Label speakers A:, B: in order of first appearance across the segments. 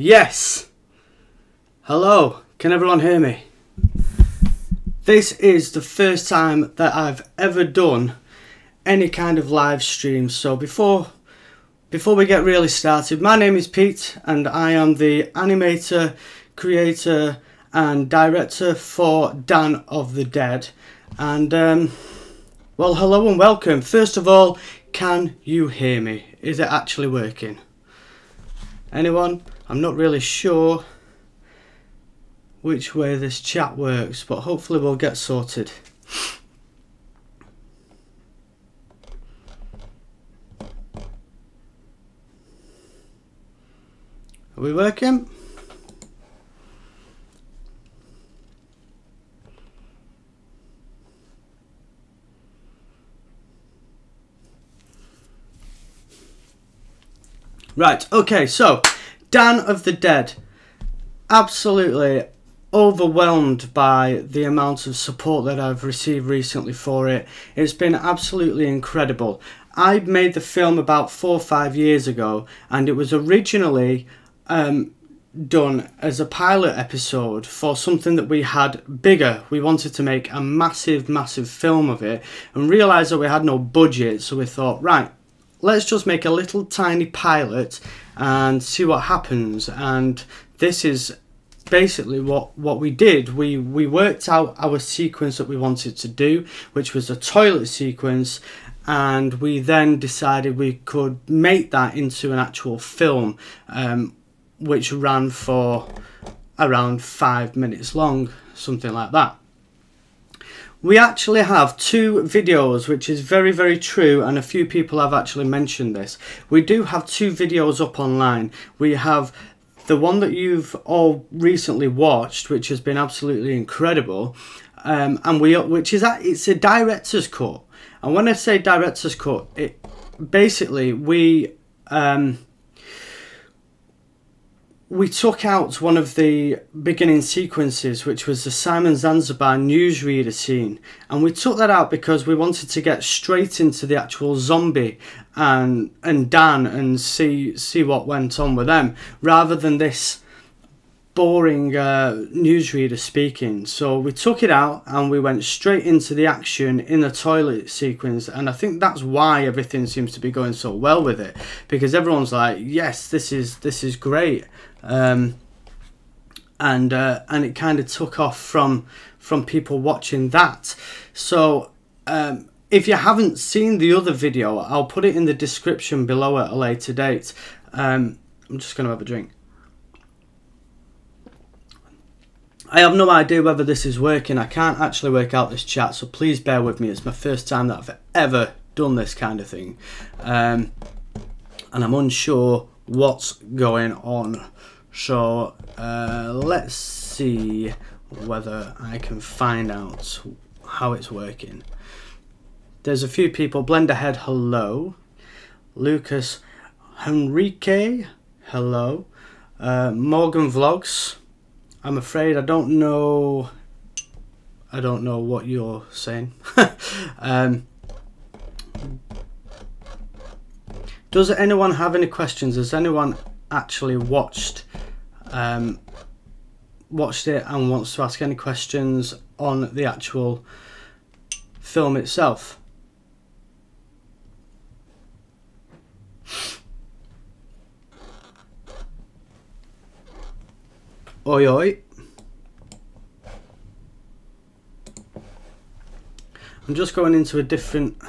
A: Yes! Hello, can everyone hear me? This is the first time that I've ever done any kind of live stream. So before before we get really started, my name is Pete and I am the animator, creator and director for Dan of the Dead. And um, well, hello and welcome. First of all, can you hear me? Is it actually working? Anyone? I'm not really sure which way this chat works, but hopefully we'll get sorted. Are we working? Right, okay, so Dan of the Dead. Absolutely overwhelmed by the amount of support that I've received recently for it. It's been absolutely incredible. I made the film about four or five years ago, and it was originally um, done as a pilot episode for something that we had bigger. We wanted to make a massive, massive film of it, and realised that we had no budget, so we thought, right, let's just make a little tiny pilot and see what happens. And this is basically what what we did we we worked out our sequence that we wanted to do which was a toilet sequence and we then decided we could make that into an actual film um, which ran for around five minutes long something like that we actually have two videos, which is very, very true, and a few people have actually mentioned this. We do have two videos up online. We have the one that you've all recently watched, which has been absolutely incredible, um, and we which is a, it's a director's cut. And when I say director's cut, it basically we um, we took out one of the beginning sequences, which was the Simon Zanzibar newsreader scene, and we took that out because we wanted to get straight into the actual zombie and and Dan and see see what went on with them, rather than this boring uh, newsreader speaking. So we took it out and we went straight into the action in the toilet sequence, and I think that's why everything seems to be going so well with it because everyone's like, yes, this is this is great um, and uh, and it kind of took off from from people watching that. So um, if you haven't seen the other video, I'll put it in the description below at a later date. Um, I'm just going to have a drink. I have no idea whether this is working. I can't actually work out this chat, so please bear with me. It's my first time that I've ever done this kind of thing. Um, and I'm unsure what's going on. So uh, let's see whether I can find out how it's working. There's a few people. Blenderhead, hello. Lucas Henrique, hello. Uh, Morgan Vlogs, I'm afraid I don't know. I don't know what you're saying. um, does anyone have any questions? Has anyone actually watched um, watched it and wants to ask any questions on the actual film itself? Oi oi. I'm just going into a different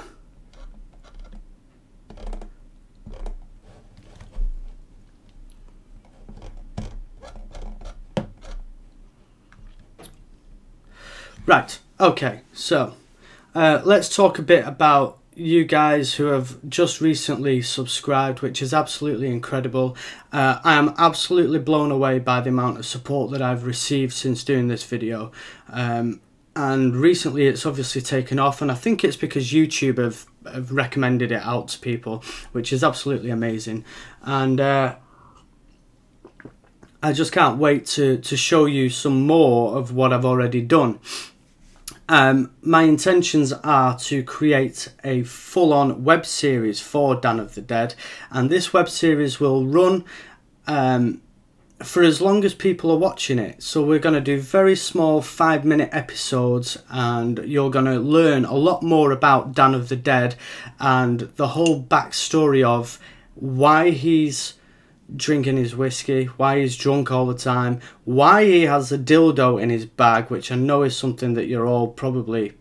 A: Right, okay, so uh, let's talk a bit about you guys who have just recently subscribed, which is absolutely incredible. Uh, I am absolutely blown away by the amount of support that I've received since doing this video. Um, and recently it's obviously taken off and I think it's because YouTube have, have recommended it out to people, which is absolutely amazing. And uh, I just can't wait to, to show you some more of what I've already done. Um, my intentions are to create a full-on web series for Dan of the Dead and this web series will run um, for as long as people are watching it. So we're going to do very small five minute episodes and you're going to learn a lot more about Dan of the Dead and the whole backstory of why he's drinking his whiskey, why he's drunk all the time, why he has a dildo in his bag, which I know is something that you're all probably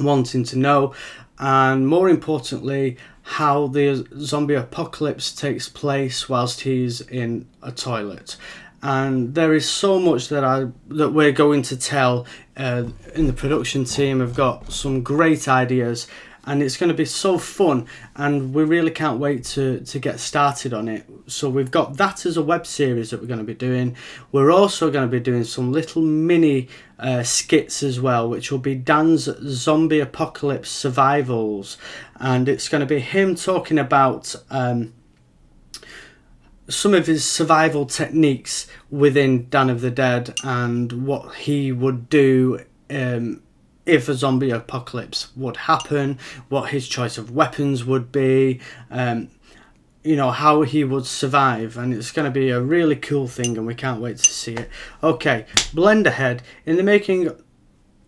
A: wanting to know, and more importantly, how the zombie apocalypse takes place whilst he's in a toilet. And there is so much that I that we're going to tell uh, in the production team. Have got some great ideas and it's going to be so fun and we really can't wait to to get started on it. So we've got that as a web series that we're going to be doing. We're also going to be doing some little mini uh, skits as well which will be dan's zombie apocalypse survivals. And it's going to be him talking about um, some of his survival techniques within Dan of the Dead and what he would do um, if a zombie apocalypse would happen, what his choice of weapons would be, um, you know, how he would survive. And it's going to be a really cool thing and we can't wait to see it. Okay, Blenderhead. In the making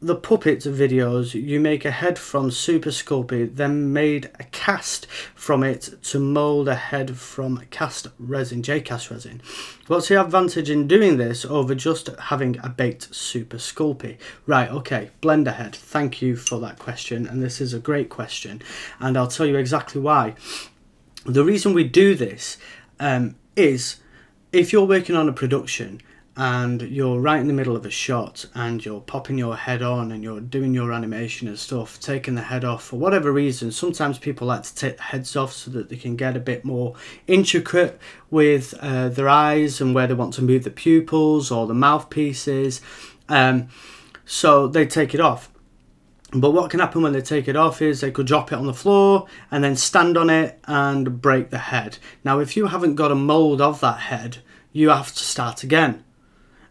A: the puppet videos, you make a head from Super Sculpey, then made a cast from it to mould a head from cast resin, J-cast resin. What's the advantage in doing this over just having a baked Super Sculpey? Right, okay, Blenderhead, thank you for that question, and this is a great question, and I'll tell you exactly why. The reason we do this um, is if you're working on a production and you're right in the middle of a shot and you're popping your head on and you're doing your animation and stuff, taking the head off for whatever reason. Sometimes people like to take heads off so that they can get a bit more intricate with uh, their eyes and where they want to move the pupils or the mouthpieces. Um, so they take it off. But what can happen when they take it off is they could drop it on the floor and then stand on it and break the head. Now, if you haven't got a mold of that head, you have to start again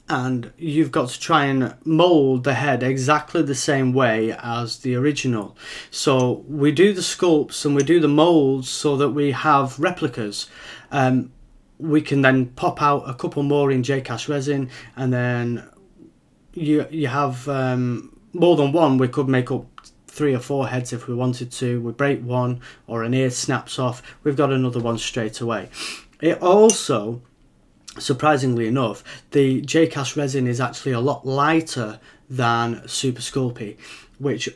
A: and you've got to try and mold the head exactly the same way as the original. So we do the sculpts and we do the molds so that we have replicas. Um, we can then pop out a couple more in J-cast resin and then you you have um, more than one. We could make up three or four heads if we wanted to. We break one or an ear snaps off. We've got another one straight away. It also surprisingly enough, the J-Cast resin is actually a lot lighter than Super Sculpey, which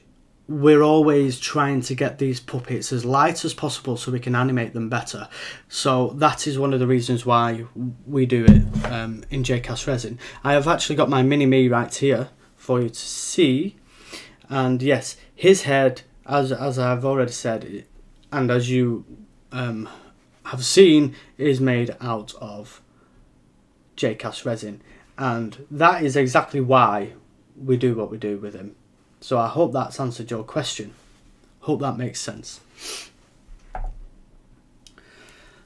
A: we're always trying to get these puppets as light as possible so we can animate them better. So that is one of the reasons why we do it um, in J-Cast resin. I have actually got my mini-me right here for you to see. And yes, his head, as, as I've already said, and as you um, have seen, is made out of J-Cast resin and that is exactly why we do what we do with him So I hope that's answered your question. Hope that makes sense.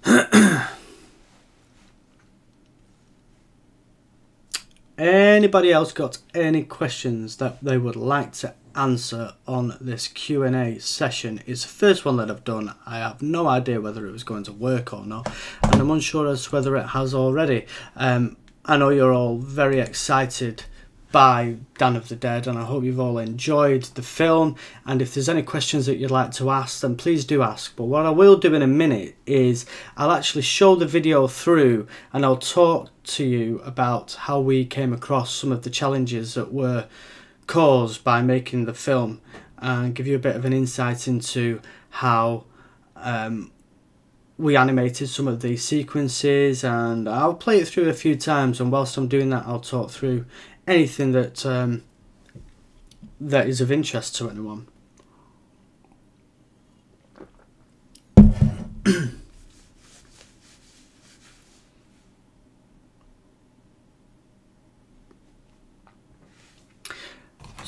A: Anybody else got any questions that they would like to answer on this Q&A session? It's the first one that I've done. I have no idea whether it was going to work or not, and I'm unsure as to whether it has already. Um, I know you're all very excited by Dawn of the Dead, and I hope you've all enjoyed the film. And if there's any questions that you'd like to ask, then please do ask. But what I will do in a minute is I'll actually show the video through and I'll talk to you about how we came across some of the challenges that were caused by making the film and give you a bit of an insight into how um, we animated some of these sequences and I'll play it through a few times and whilst I'm doing that I'll talk through anything that um, that is of interest to anyone.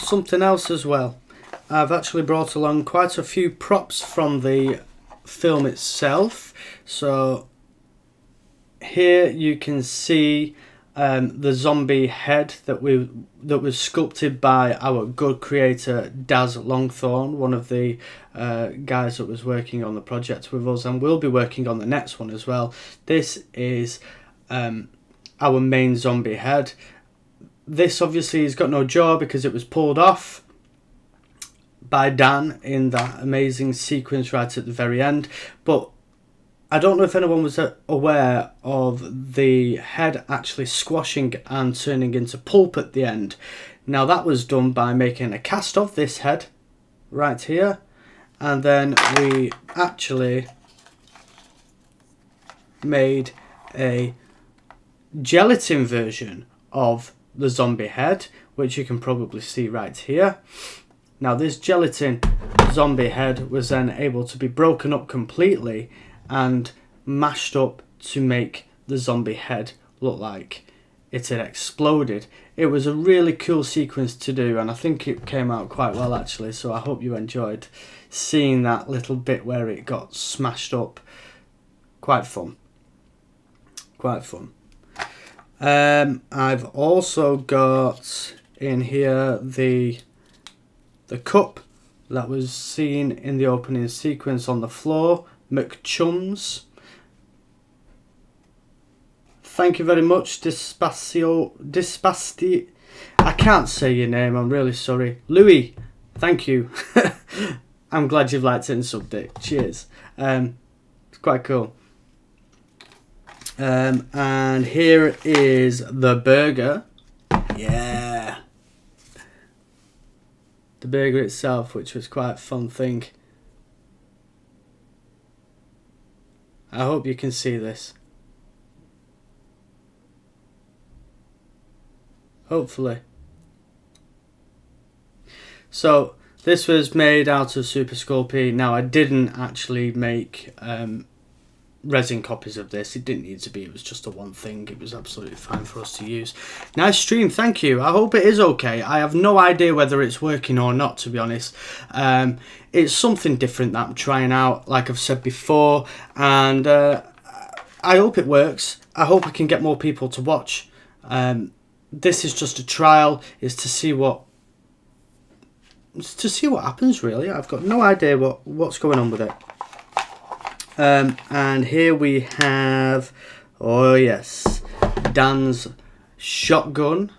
A: Something else as well. I've actually brought along quite a few props from the film itself. So here you can see um, the zombie head that we that was sculpted by our good creator Daz Longthorne, one of the uh, guys that was working on the project with us, and will be working on the next one as well. This is um, our main zombie head. This obviously has got no jaw because it was pulled off by Dan in that amazing sequence right at the very end, but I don't know if anyone was aware of the head actually squashing and turning into pulp at the end. Now that was done by making a cast of this head right here and then we actually made a gelatin version of the zombie head which you can probably see right here. Now this gelatin zombie head was then able to be broken up completely and mashed up to make the zombie head look like it had exploded. It was a really cool sequence to do and I think it came out quite well actually so I hope you enjoyed seeing that little bit where it got smashed up. Quite fun. Quite fun. Um, I've also got in here the the cup that was seen in the opening sequence on the floor McChums. Thank you very much, Dispacio, Dispasti. I can't say your name, I'm really sorry. Louis, thank you. I'm glad you've liked it and subbed it. Cheers. Um, it's quite cool. Um, and here is the burger. Yeah. The burger itself, which was quite a fun thing. I hope you can see this. Hopefully. So this was made out of Super Sculpey. Now I didn't actually make um, resin copies of this. It didn't need to be. It was just a one thing. It was absolutely fine for us to use. Nice stream. Thank you. I hope it is okay. I have no idea whether it's working or not, to be honest. Um, it's something different that I'm trying out, like I've said before. And uh, I hope it works. I hope I can get more people to watch. Um, this is just a trial. Is to see what to see what happens really. I've got no idea what what's going on with it. Um, and here we have, oh yes, Dan's shotgun.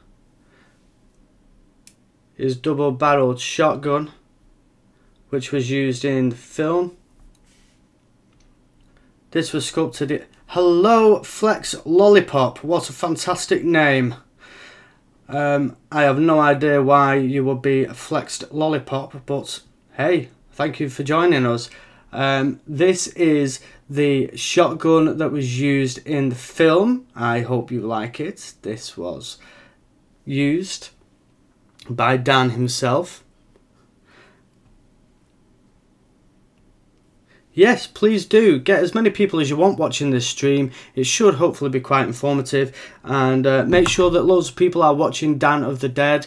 A: His double-barreled shotgun, which was used in the film. This was sculpted. Hello, Flex Lollipop. What a fantastic name. Um, I have no idea why you would be a flexed lollipop, but hey, thank you for joining us. Um, this is the shotgun that was used in the film. I hope you like it. This was used by Dan himself. Yes, please do. Get as many people as you want watching this stream. It should hopefully be quite informative. And uh, make sure that loads of people are watching Dan of the Dead.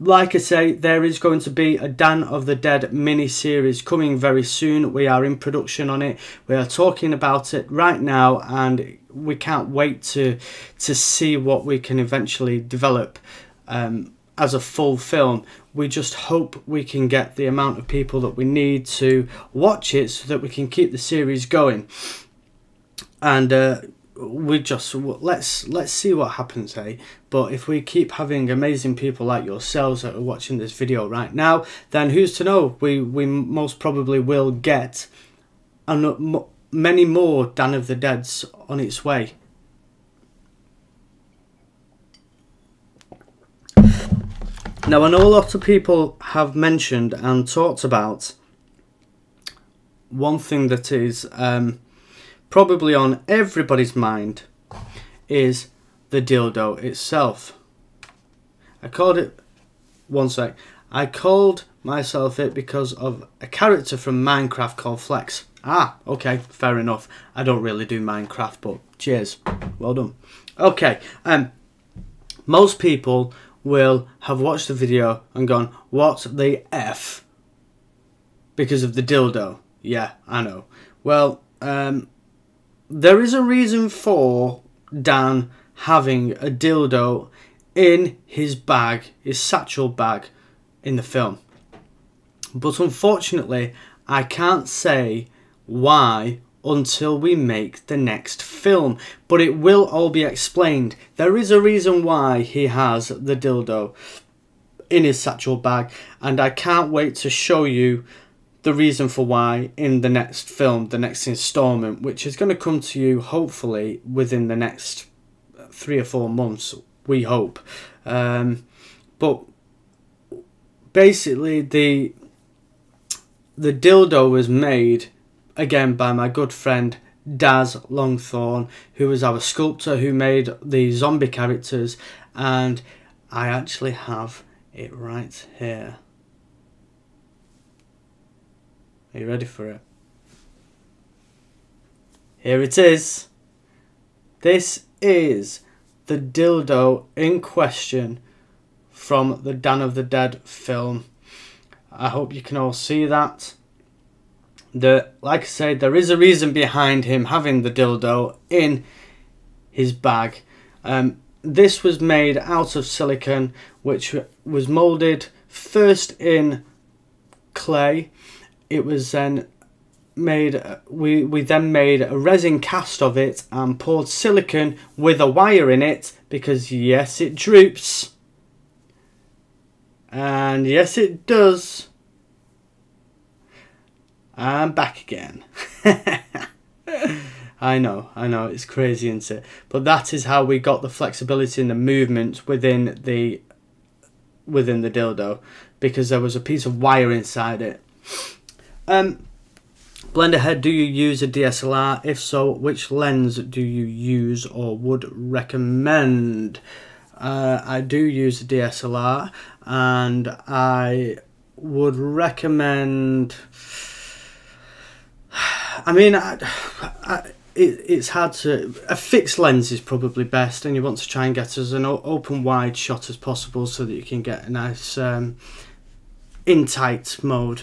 A: Like I say, there is going to be a Dan of the Dead mini series coming very soon. We are in production on it. We are talking about it right now, and we can't wait to to see what we can eventually develop um, as a full film. We just hope we can get the amount of people that we need to watch it, so that we can keep the series going. And uh, we just let's let's see what happens hey eh? but if we keep having amazing people like yourselves that are watching this video right now then who's to know we we most probably will get and many more Dan of the Deads on its way now I know a lot of people have mentioned and talked about one thing that is um, probably on everybody's mind is the dildo itself. I called it, one sec, I called myself it because of a character from Minecraft called Flex. Ah, okay, fair enough. I don't really do Minecraft, but cheers. Well done. Okay, um, most people will have watched the video and gone, what the F? Because of the dildo. Yeah, I know. Well, um, there is a reason for Dan having a dildo in his bag, his satchel bag in the film. But unfortunately, I can't say why until we make the next film. But it will all be explained. There is a reason why he has the dildo in his satchel bag, and I can't wait to show you the reason for why in the next film, the next installment, which is going to come to you hopefully within the next three or four months, we hope. Um, but basically, the the dildo was made again by my good friend Daz Longthorne, who was our sculptor who made the zombie characters, and I actually have it right here. Are you ready for it? Here it is. This is the dildo in question from the Dan of the Dead film. I hope you can all see that. The like I said, there is a reason behind him having the dildo in his bag. Um, this was made out of silicon, which was molded first in clay it was then made uh, we we then made a resin cast of it and poured silicon with a wire in it because yes it droops. And yes it does. I'm back again. I know I know it's crazy isn't it? But that is how we got the flexibility and the movement within the within the dildo because there was a piece of wire inside it um, Blender head, do you use a DSLR? If so, which lens do you use or would recommend? Uh, I do use a DSLR and I would recommend. I mean, I, I, it, it's hard to. A fixed lens is probably best, and you want to try and get as an open wide shot as possible so that you can get a nice um, in tight mode.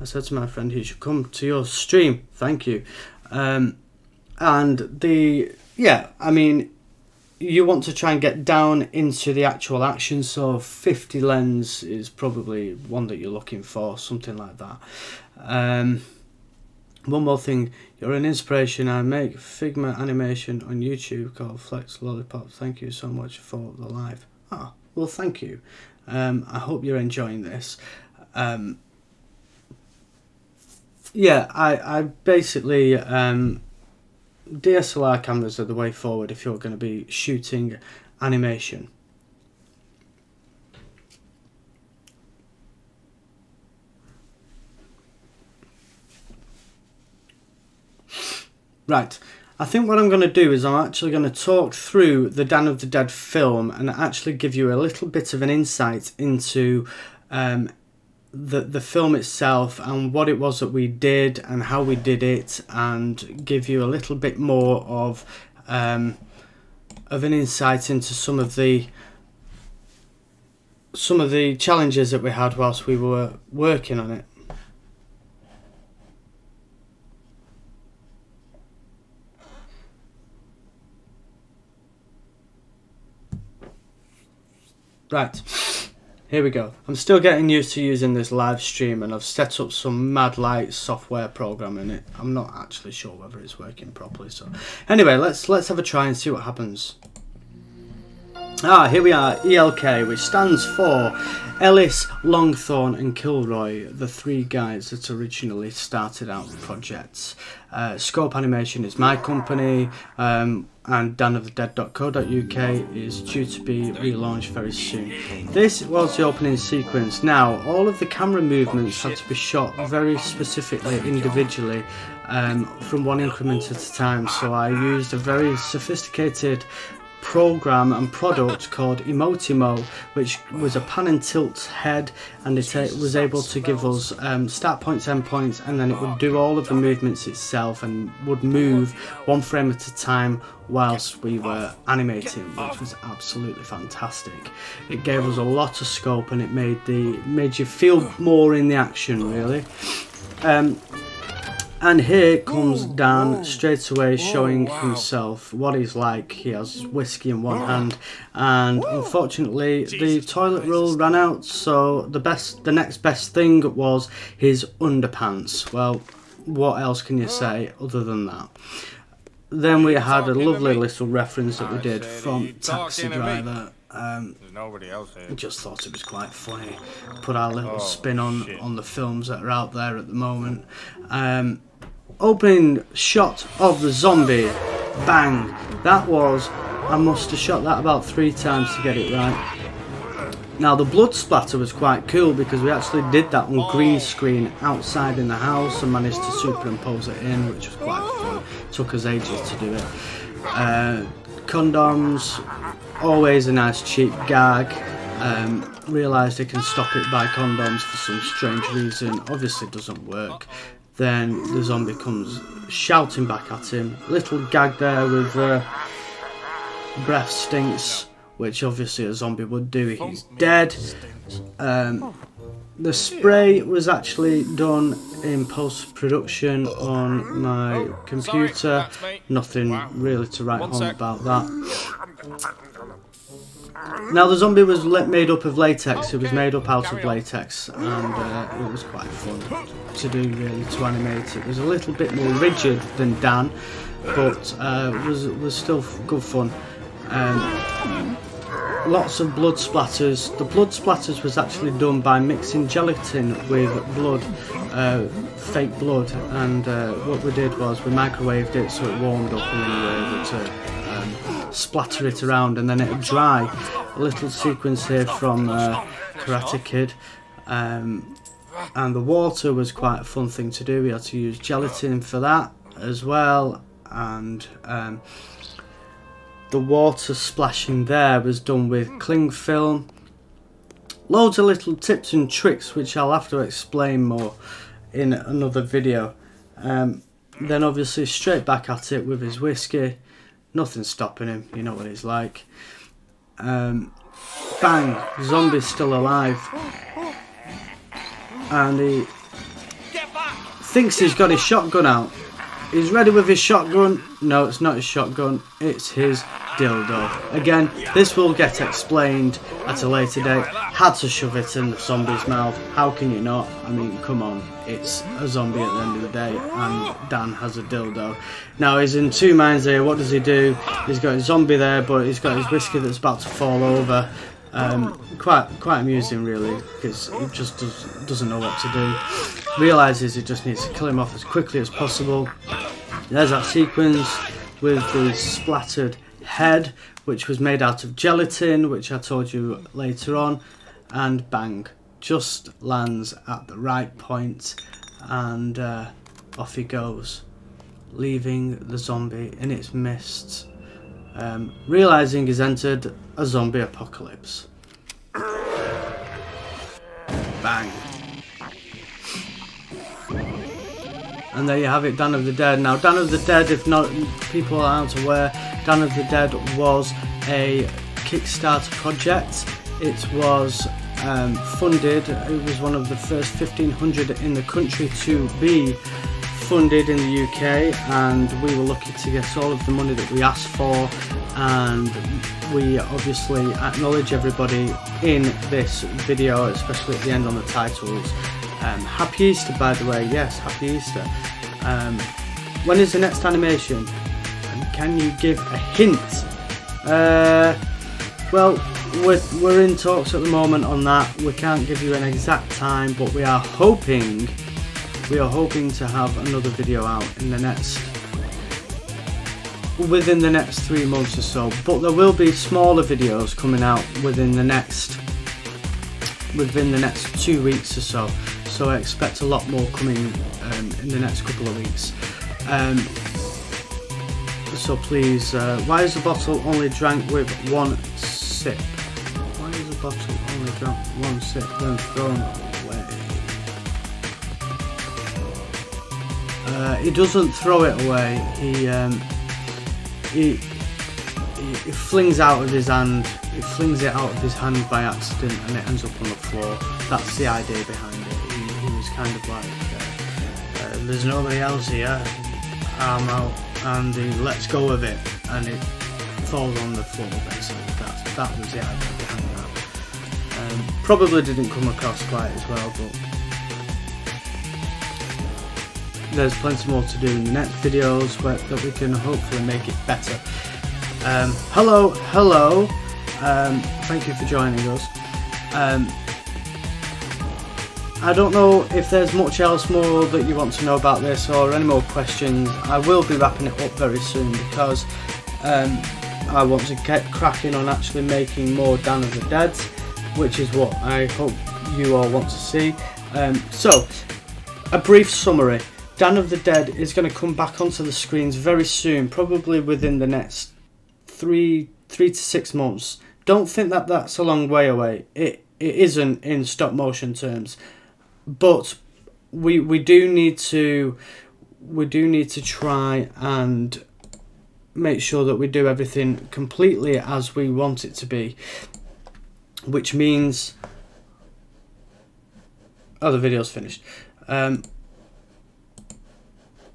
A: I said to my friend he should come to your stream. Thank you. Um, and the yeah, I mean, you want to try and get down into the actual action. So 50 lens is probably one that you're looking for, something like that. Um, one more thing, you're an inspiration. I make Figma animation on YouTube called Flex Lollipop. Thank you so much for the live. Ah, well, thank you. Um, I hope you're enjoying this. Um, yeah, I, I basically um, DSLR cameras are the way forward if you're going to be shooting animation. Right, I think what I'm going to do is I'm actually going to talk through the Dan of the Dead film and actually give you a little bit of an insight into um, the the film itself and what it was that we did and how we did it and give you a little bit more of um, of an insight into some of the some of the challenges that we had whilst we were working on it. Right, here we go. I'm still getting used to using this live stream and I've set up some mad light software program in it. I'm not actually sure whether it's working properly. So anyway, let's let's have a try and see what happens. Ah, here we are, ELK, which stands for Ellis, Longthorne and Kilroy, the three guys that originally started out the project. Uh, Scope Animation is my company, um, and danofthedead.co.uk is due to be relaunched very soon. This was the opening sequence. Now, all of the camera movements had to be shot very specifically, individually, um, from one increment at a time, so I used a very sophisticated program and product called Emotimo, which was a pan and tilt head, and it uh, was able to give us um, start points, end points, and then it would do all of the movements itself and would move one frame at a time whilst we were animating, which was absolutely fantastic. It gave us a lot of scope and it made the made you feel more in the action, really. Um, and here comes Dan straight away showing himself what he's like. He has whiskey in one hand, and unfortunately the toilet roll ran out. So the best, the next best thing was his underpants. Well, what else can you say other than that? Then we had a lovely little reference that we did from Taxi Driver. Um,
B: nobody else here.
A: Just thought it was quite funny. Put our little oh, spin on shit. on the films that are out there at the moment. Um, opening shot of the zombie. Bang. That was, I must have shot that about three times to get it right. Now the blood splatter was quite cool because we actually did that on green screen outside in the house and managed to superimpose it in which was quite fun. Took us ages to do it. Uh, condoms, always a nice cheap gag. Um, realised they can stop it by condoms for some strange reason. Obviously doesn't work then the zombie comes shouting back at him. Little gag there with uh, breath stinks, which obviously a zombie would do. He's dead. Um, the spray was actually done in post production on my computer. Nothing really to write home about that. Now the zombie was made up of latex, it was made up out of latex and uh, it was quite fun to do really to animate. It was a little bit more rigid than Dan but uh, was, was still good fun. Um, lots of blood splatters. The blood splatters was actually done by mixing gelatin with blood, uh, fake blood and uh, what we did was we microwaved it so it warmed up and then we were able to splatter it around and then it dry. A little sequence here from uh, Karate Kid. Um, and the water was quite a fun thing to do. We had to use gelatin for that as well. And um, the water splashing there was done with cling film. Loads of little tips and tricks which I'll have to explain more in another video. Um, then obviously straight back at it with his whiskey Nothing's stopping him. You know what it's like. Um, bang! Zombie's still alive. And he thinks he's got his shotgun out. He's ready with his shotgun. No, it's not his shotgun. It's his dildo. Again, this will get explained at a later date. Had to shove it in the zombie's mouth. How can you not? I mean, come on. It's a zombie at the end of the day, and Dan has a dildo. Now, he's in two minds here. What does he do? He's got his zombie there, but he's got his whiskey that's about to fall over. Um, quite quite amusing really because he just does, doesn't know what to do realizes he just needs to kill him off as quickly as possible there's that sequence with the splattered head, which was made out of gelatin, which I told you later on, and bang, just lands at the right point, and uh, off he goes, leaving the zombie in its midst, um, realizing he's entered a zombie apocalypse. Bang. And there you have it, Dan of the Dead. Now, Dan of the Dead, if not people aren't aware, Dan of the Dead was a Kickstarter project. It was um, funded. It was one of the first 1500 in the country to be funded in the UK and we were lucky to get all of the money that we asked for and we obviously acknowledge everybody in this video especially at the end on the titles um, happy Easter by the way. Yes happy Easter. Um, when is the next animation? And can you give a hint? Uh, well we're, we're in talks at the moment on that. We can't give you an exact time but we are hoping we are hoping to have another video out in the next within the next three months or so. But there will be smaller videos coming out within the next within the next two weeks or so so I expect a lot more coming um, in the next couple of weeks um, so please uh, why is the bottle only drank with one sip why is the bottle only drank one sip then thrown Uh, he doesn't throw it away. He, um, he, he flings out of his hand. He flings it out of his hand by accident, and it ends up on the floor. That's the idea behind it. Kind of like, uh, uh, "There's nobody else here. I'm out," and he lets go of it, and it falls on the floor. Basically, that was the idea behind that. Um, probably didn't come across quite as well, but there's plenty more to do in the next videos where, that we can hopefully make it better. Um, hello, hello, um, thank you for joining us. Um, I don't know if there's much else more that you want to know about this or any more questions. I will be wrapping it up very soon because um, I want to get cracking on actually making more Dan of the Dead, which is what I hope you all want to see. Um, so, a brief summary. Dan of the Dead is going to come back onto the screens very soon, probably within the next three three to six months. Don't think that that's a long way away. It it isn't in stop motion terms, but we we do need to we do need to try and make sure that we do everything completely as we want it to be, which means oh the video's finished. Um,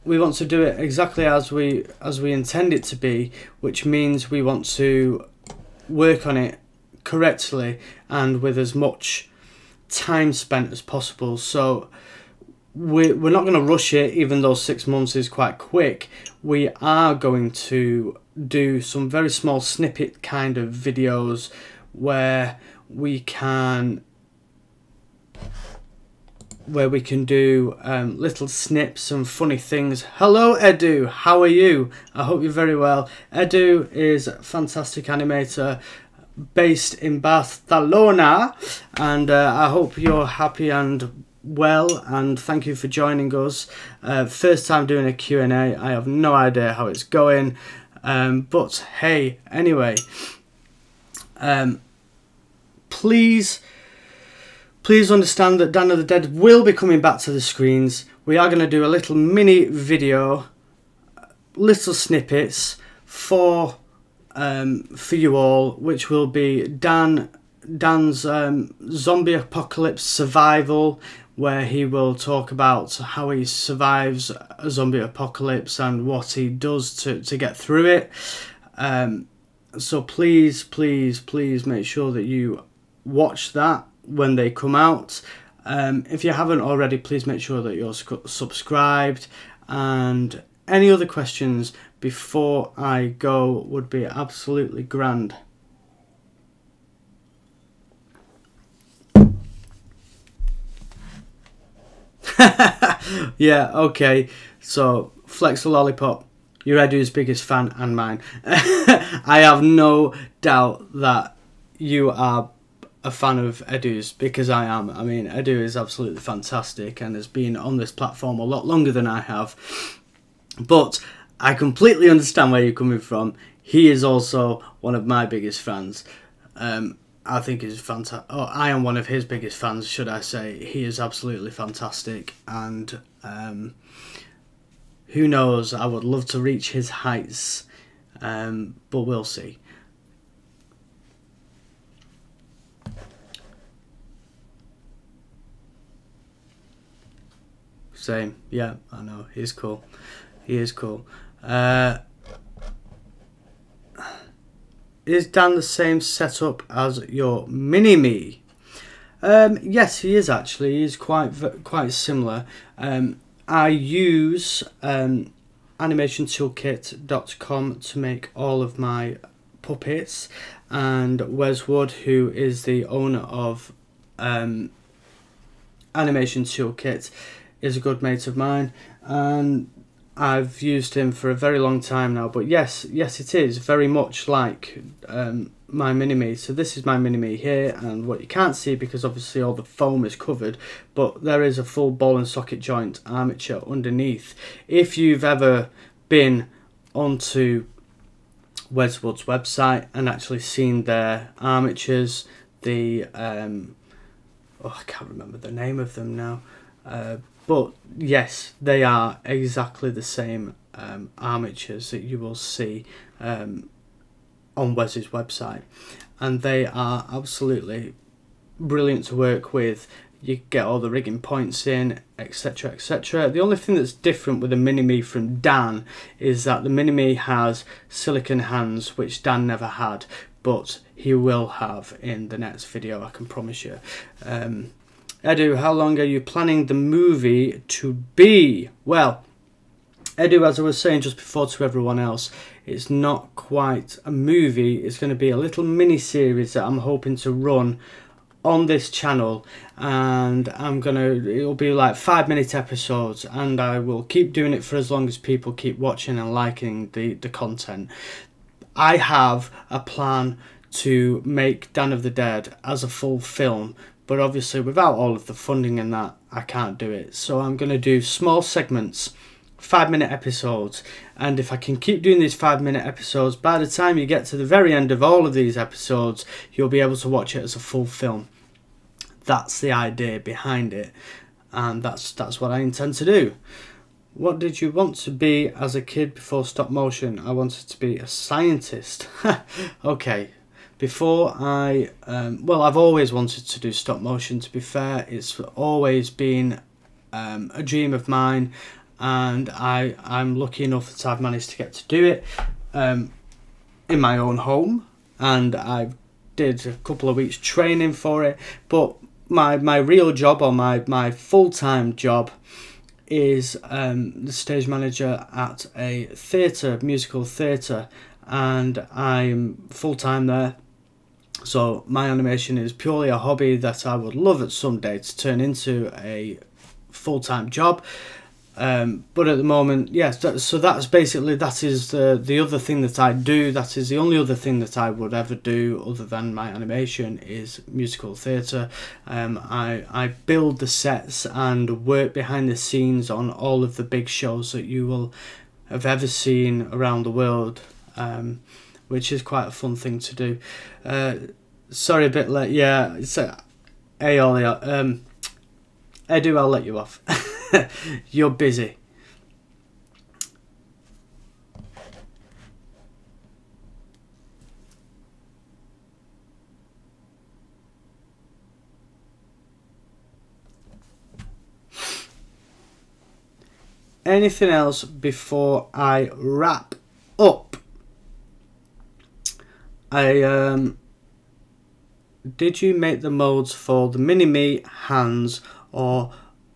A: we want to do it exactly as we as we intend it to be, which means we want to work on it correctly and with as much time spent as possible. So we we're not going to rush it, even though six months is quite quick. We are going to do some very small snippet kind of videos where we can where we can do um, little snips and funny things. Hello Edu, how are you? I hope you're very well. Edu is a fantastic animator based in Barcelona and uh, I hope you're happy and well and thank you for joining us. Uh, first time doing a Q&A, I have no idea how it's going um, but hey, anyway, um, please Please understand that Dan of the Dead will be coming back to the screens. We are going to do a little mini video, little snippets for um, for you all, which will be Dan Dan's um, zombie apocalypse survival, where he will talk about how he survives a zombie apocalypse and what he does to, to get through it. Um, so please, please, please make sure that you watch that when they come out. Um, if you haven't already, please make sure that you're subscribed. And any other questions before I go would be absolutely grand. yeah, okay. So, Flex the Lollipop, you're Edu's biggest fan and mine. I have no doubt that you are a fan of Edu's because I am. I mean, Edu is absolutely fantastic and has been on this platform a lot longer than I have. But I completely understand where you're coming from. He is also one of my biggest fans. Um, I think is fantastic. Oh, I am one of his biggest fans, should I say? He is absolutely fantastic, and um, who knows? I would love to reach his heights, um, but we'll see. Same, yeah, I know. He's cool. He is cool. Uh, is Dan the same setup as your mini me? Um, yes, he is actually. He's quite quite similar. Um, I use um, animationtoolkit.com to make all of my puppets, and Wes Wood, who is the owner of um, Animation Toolkit, is a good mate of mine, and I've used him for a very long time now. But yes, yes, it is very much like um, my Mini-Me. So this is my Mini-Me here, and what you can't see because obviously all the foam is covered, but there is a full ball and socket joint armature underneath. If you've ever been onto Wes Wood's website and actually seen their armatures, the um, oh I can't remember the name of them now. Uh, but yes, they are exactly the same um, armatures that you will see um, on Wes's website, and they are absolutely brilliant to work with. You get all the rigging points in, etc. etc. The only thing that's different with the Mini Me from Dan is that the Mini Me has silicon hands, which Dan never had, but he will have in the next video, I can promise you. Um, Edu, how long are you planning the movie to be? Well, Edu, as I was saying just before to everyone else, it's not quite a movie. It's going to be a little mini series that I'm hoping to run on this channel and I'm gonna it'll be like five minute episodes and I will keep doing it for as long as people keep watching and liking the the content I have a plan to make Dan of the Dead as a full film but obviously without all of the funding and that I can't do it. So I'm going to do small segments five minute episodes. And if I can keep doing these five minute episodes by the time you get to the very end of all of these episodes you'll be able to watch it as a full film. That's the idea behind it. And that's that's what I intend to do. What did you want to be as a kid before stop motion? I wanted to be a scientist. Okay before I, um, well, I've always wanted to do stop motion. To be fair, it's always been um, a dream of mine, and I I'm lucky enough that I've managed to get to do it um, in my own home, and I did a couple of weeks training for it. But my my real job or my my full time job is um, the stage manager at a theatre, musical theatre, and I'm full time there so my animation is purely a hobby that I would love at some day to turn into a full-time job. Um, but at the moment, yes, that, so that's basically, that is the, the other thing that I do, that is the only other thing that I would ever do other than my animation is musical theatre. Um, I, I build the sets and work behind the scenes on all of the big shows that you will have ever seen around the world. Um, which is quite a fun thing to do. Uh, sorry, a bit late. Yeah, it's a, hey Ollie, um, Edu, I'll let you off. You're busy. Anything else before I wrap up? I um did you make the molds for the mini me hands or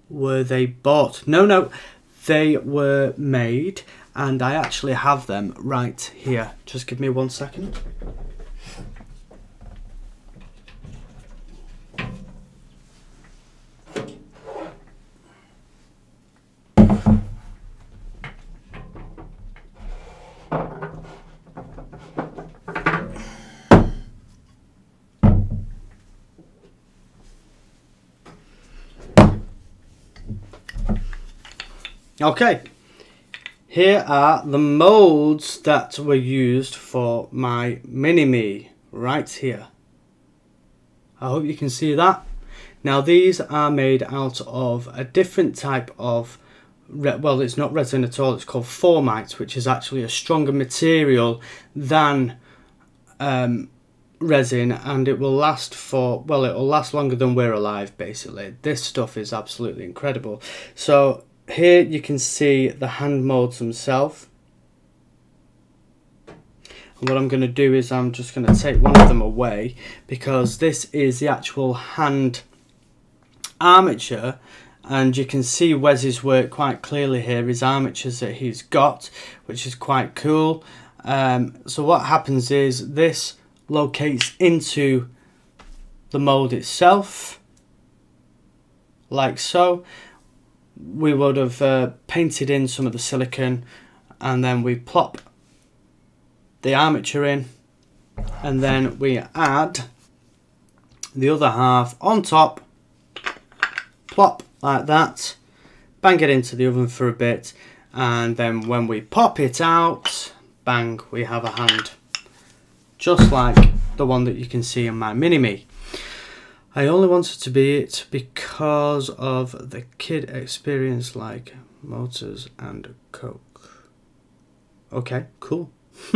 A: were they bought? No, no, they were made and I actually have them right here. Just give me one second. Okay, here are the molds that were used for my mini-me right here. I hope you can see that. Now these are made out of a different type of, well it's not resin at all, it's called formite which is actually a stronger material than um, resin and it will last for, well it will last longer than we're alive basically. This stuff is absolutely incredible. So here you can see the hand molds themselves. And what I'm going to do is I'm just going to take one of them away because this is the actual hand armature and you can see Wes's work quite clearly here, his armatures that he's got, which is quite cool. Um, so what happens is this locates into the mold itself, like so. We would have uh, painted in some of the silicon and then we plop the armature in and then we add the other half on top, plop like that, bang it into the oven for a bit and then when we pop it out, bang, we have a hand. Just like the one that you can see in my Mini-Me. I only wanted to be it because of the kid experience like motors and coke. Okay, cool.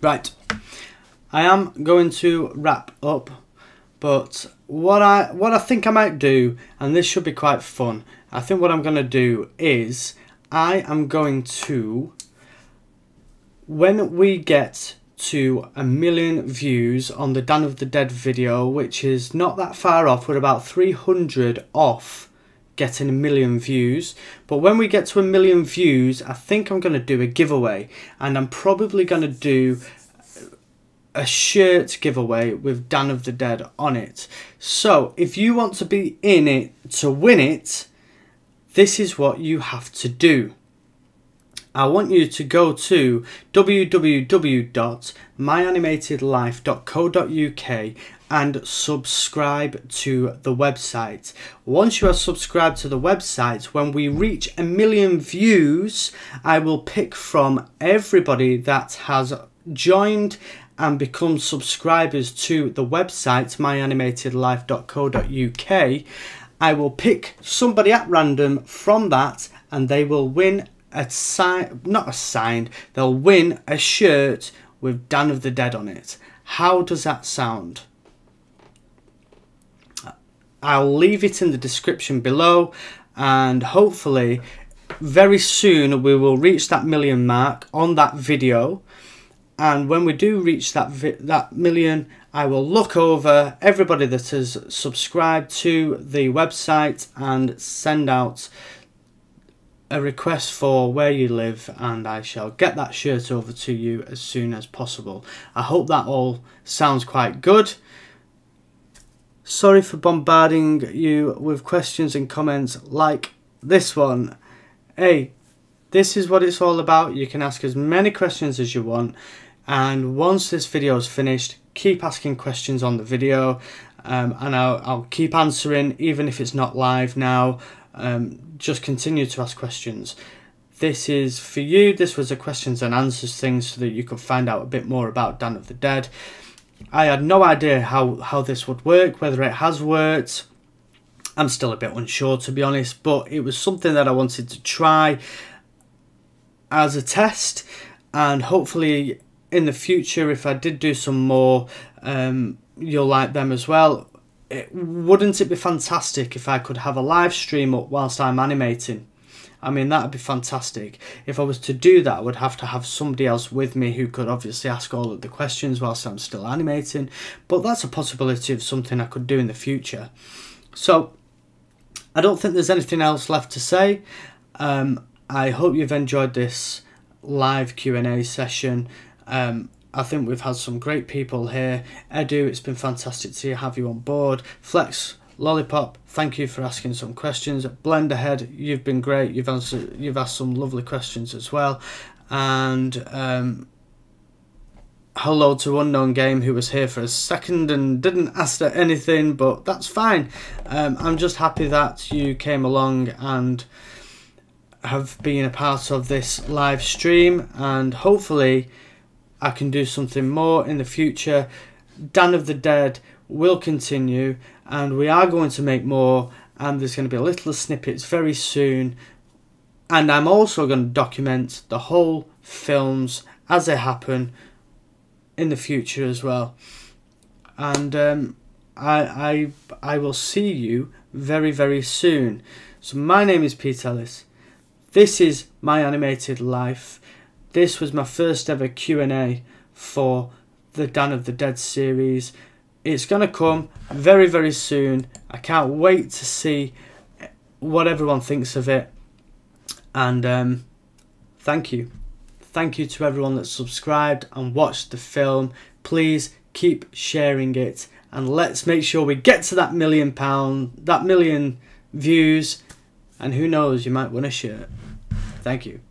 A: right, I am going to wrap up but what I what I think I might do, and this should be quite fun, I think what I'm going to do is I am going to, when we get to a million views on the Dan of the Dead video, which is not that far off, we're about 300 off getting a million views. But when we get to a million views, I think I'm going to do a giveaway. And I'm probably going to do a shirt giveaway with Dan of the Dead on it. So if you want to be in it to win it, this is what you have to do. I want you to go to www.myanimatedlife.co.uk and subscribe to the website. Once you are subscribed to the website, when we reach a million views, I will pick from everybody that has joined and become subscribers to the website myanimatedlife.co.uk, I will pick somebody at random from that and they will win a sign, not a signed, they'll win a shirt with Dan of the Dead on it. How does that sound? I'll leave it in the description below and hopefully very soon we will reach that million mark on that video and when we do reach that that million I will look over everybody that has subscribed to the website and send out a request for where you live and I shall get that shirt over to you as soon as possible. I hope that all sounds quite good. Sorry for bombarding you with questions and comments like this one. Hey, this is what it's all about. You can ask as many questions as you want and once this video is finished keep asking questions on the video um, and I'll, I'll, keep answering even if it's not live now um, just continue to ask questions. This is for you. This was a questions and answers thing so that you could find out a bit more about Dan of the Dead. I had no idea how how this would work whether it has worked. I'm still a bit unsure to be honest but it was something that I wanted to try as a test and hopefully in the future, if I did do some more, um, you'll like them as well. It, wouldn't it be fantastic if I could have a live stream up whilst I'm animating? I mean, that would be fantastic. If I was to do that, I would have to have somebody else with me who could obviously ask all of the questions whilst I'm still animating. But that's a possibility of something I could do in the future. So, I don't think there's anything else left to say. Um, I hope you've enjoyed this live Q&A session. Um, I think we've had some great people here. Edu, it's been fantastic to have you on board. Flex, Lollipop, thank you for asking some questions. Blenderhead, you've been great. You've answered, you've asked some lovely questions as well. And um, hello to Unknown Game, who was here for a second and didn't ask anything, but that's fine. Um, I'm just happy that you came along and have been a part of this live stream, and hopefully I can do something more in the future. Dan of the Dead will continue and we are going to make more and there's going to be a little snippets very soon and I'm also going to document the whole films as they happen in the future as well. And um, I, I, I will see you very, very soon. So my name is Pete Ellis. This is my animated life. This was my first ever Q&A for the Dan of the Dead series. It's going to come very, very soon. I can't wait to see what everyone thinks of it. And um, thank you. Thank you to everyone that subscribed and watched the film. Please keep sharing it and let's make sure we get to that million pound, that million views, and who knows, you might win a shirt. Thank you.